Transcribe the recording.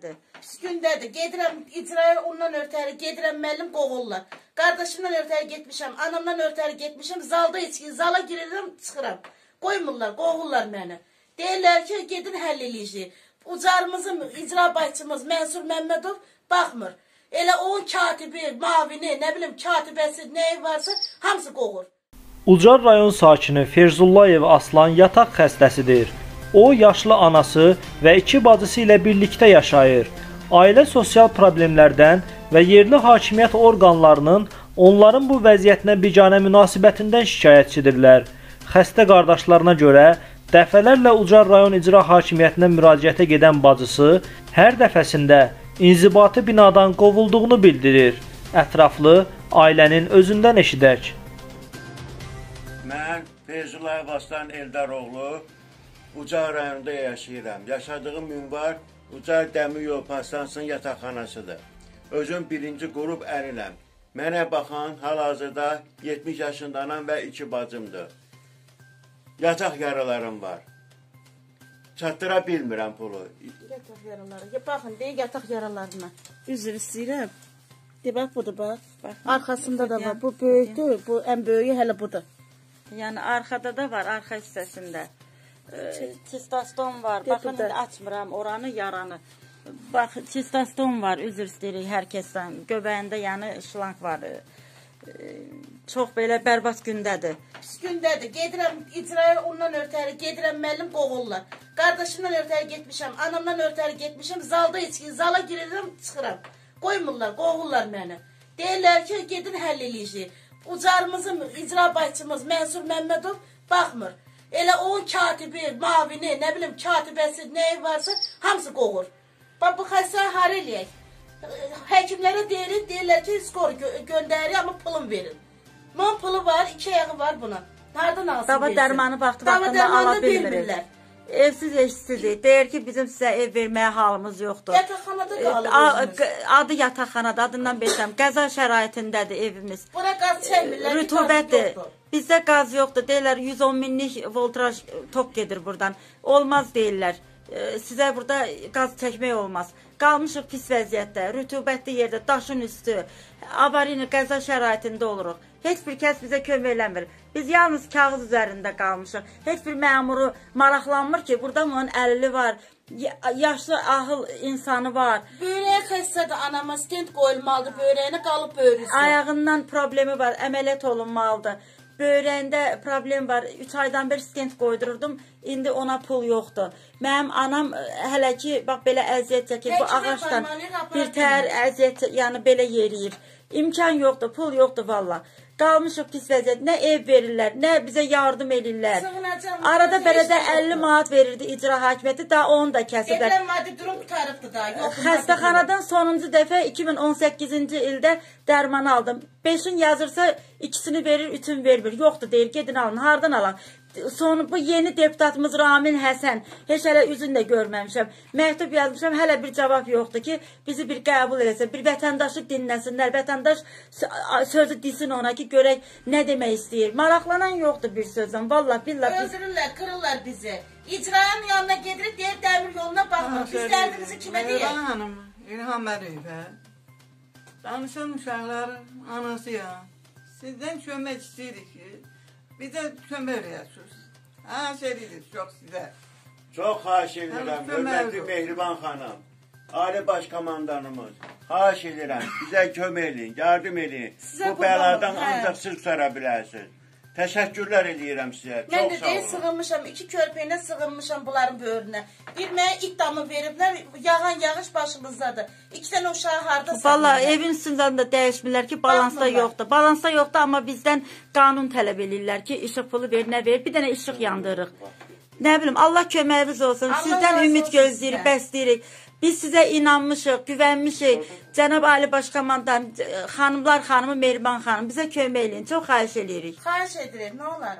gündədir. Pis gündədir. Gedirəm icraya ondan örtəri, gedirəm müəllim qovurlar. Qardaşımdan örtəri getmişəm, anamdan örtəri getmişəm. Zalda içki, zala girirəm, çıxıram. Qoymurlar, qovurlar məni. Deyirlər ki, gedin həll eləyin. Ucarımızın icra başçımız Mənsur Məmmədov baxmır. Elə onun katibi, mavini, nə bilim, katibəsi, nəyi varsa, hamısı qovur. Ucar rayon sakini Ferzullayev Aslan yataq xəstəsidir. O, yaşlı anası və iki bacısı ilə birlikdə yaşayır. Ailə sosial problemlərdən və yerli hakimiyyət orqanlarının onların bu vəziyyətinə biganə münasibətindən şikayətçidirlər. Xəstə qardaşlarına görə dəfələrlə Ucar rayon icra hakimiyyətinə müraciətə gedən bacısı hər dəfəsində inzibati binadan qovulduğunu bildirir. Ətraflı ailənin özündən eşidək. Mən Feyzullayev Aslan Eldaroğlu Ucar rayonunda yaşayıram. Yaşadığım ünvar Ucar Dəmir Yol Pastansının yataqxanasıdır. Özüm birinci qrup əriləm. Mənə baxan hal-hazırda 70 yaşındanam və iki bacımdır. Yataq yaralarım var. Çatdıra bilmirəm pulu. Yataq yaraları. Ya baxın, deyin yataq yaralarına. Üzr istəyirəm. De bax budur bax. Bax, Arxasında da var. Bu böyükdür. Bu ən böyüyü hələ budur. Yəni arxada da var, arxa hissəsində. Çistaston var. Bir Baxın indi açmıram oranı, yaranı. Bax, çistaston var, üzr istəyirik hər kəsdən. Göbəyində yəni şlanq var. E, Çox belə bərbad gündədir. Pis gündədir. Gedirəm icraya ondan örtəri, gedirəm müəllim qovurlar. Qardaşımdan örtəri getmişəm, anamdan örtəri getmişəm. Zalda içki, zala girirəm, çıxıram. Qoymurlar, qovurlar məni. Deyirlər ki, gedin həll eləyin. Ucarımızın icra başçımız Mənsur Məmmədov baxmır. Elə onun katibi, mavini, nə bilim, katibəsi, nəyi varsa, hamısı qovur. Bax bu xəstə har eləyək. Həkimlərə deyirik, deyirlər ki, skor gö göndərir, amma pulun verin. Bunun pulu var, iki ayağı var bunun. Hardan alsın? Dava dərmanı vaxtı vaxtında ala da bilmirik. bilmirlər. Evsiz eşsizdir. Deyir ki, bizim sizə ev verməyə halımız yoxdur. Yataqxanada E, qalır a- özümüz. Adı yataqxanada, adından bilsəm. Qəza şəraitindədir evimiz. Bura qaz çəkmirlər. Rütubətdir. Bizdə qaz yoxdur. Deyirlər 110 minlik voltaj tok gedir burdan. Olmaz deyirlər. E, Sizə burada qaz çəkmək olmaz. Qalmışıq pis vəziyyətdə, rütubətli yerdə, daşın üstü, avarini qəza şəraitində oluruq. Heç bir kəs bizə kömək eləmir. Biz yalnız kağız üzərində qalmışıq. Heç bir məmuru maraqlanmır ki, burada onun əlili var, ya- yaşlı ahıl insanı var. Böyrəyə xəstədir anama stent qoyulmalıdır böyrəyinə qalıb böyrüsü. Ayağından problemi var, əməliyyat olunmalıdır. Böyrəyində problem var. 3 aydan bir stent qoydururdum. İndi ona pul yoxdur. Mənim anam ə, hələ ki bax belə əziyyət çəkir bu ağacdan. Bir tər əziyyət, yəni belə yeriyir. İmkan yoxdur, pul yoxdur valla. Qalmışıq pis vəziyyət. Nə ev verirlər, nə bizə yardım edirlər. Sığınacaq, Arada nə 50 yoxdur. manat verirdi icra hakimiyyəti, da onu da kəsiblər. Evlən maddi durum qutarıbdır da. Xəstəxanadan sonuncu dəfə 2018-ci ildə dərman aldım. 5-in yazırsa ikisini verir, üçün vermir. Yoxdur deyir, gedin alın. Hardan alam? Son bu yeni deputatımız Ramin Həsən heç hələ üzünü də görməmişəm. Məktub yazmışam, hələ bir cavab yoxdur ki, bizi bir qəbul eləsə, bir vətəndaşı dinləsinlər. Vətəndaş sö- sözü desin ona ki, görək nə demək istəyir. Maraqlanan yoxdur bir sözdən. Vallahi billahi biz Öldürürlər, kırırlar bizi. İcranın yanına gedirik, deyir dəmir yoluna baxmır. Biz dərdimizi kimə deyək? Mehriban Hanım, İlham Əliyevə. Danışan uşaqların anasıyam. Sizdən kömək istəyirik ki, bizə kömək eləyəsiniz. Həş edirik çox sizə. Çox xahiş edirəm, Həmişə hörmətli mərdum. Mehriban xanım. Ali Baş Komandanımız, xahiş edirəm, bizə kömək eləyin, yardım eləyin. Sizə Bu qurban bəladan olum, hə. ancaq siz qutara bilərsiniz. Təşəkkürlər eləyirəm sizə. Mən Çox də deyil sığınmışam, iki körpəyinə sığınmışam bunların böyrünə. Bir mənə it damı veriblər, yağan yağış başımızdadır. İki dənə uşağı harda Valla saxlayırlar? evin üstündən də dəyişmirlər ki, balansda Baxmırlar. yoxdur. Balansda yoxdur, amma bizdən qanun tələb eləyirlər ki, işıq pulu ver, nə ver, bir dənə işıq yandırırıq. Nə bilim, Allah köməyiniz olsun. Allah Sizdən ümid gözləyirik, sizdən. bəsləyirik. Biz sizə inanmışıq, güvənmişik. Cənab Ali Başkomandan, xanımlar xanımı Mehriban xanım bizə kömək eləyin. Çox xahiş eləyirik. Xahiş edirəm, nə olar?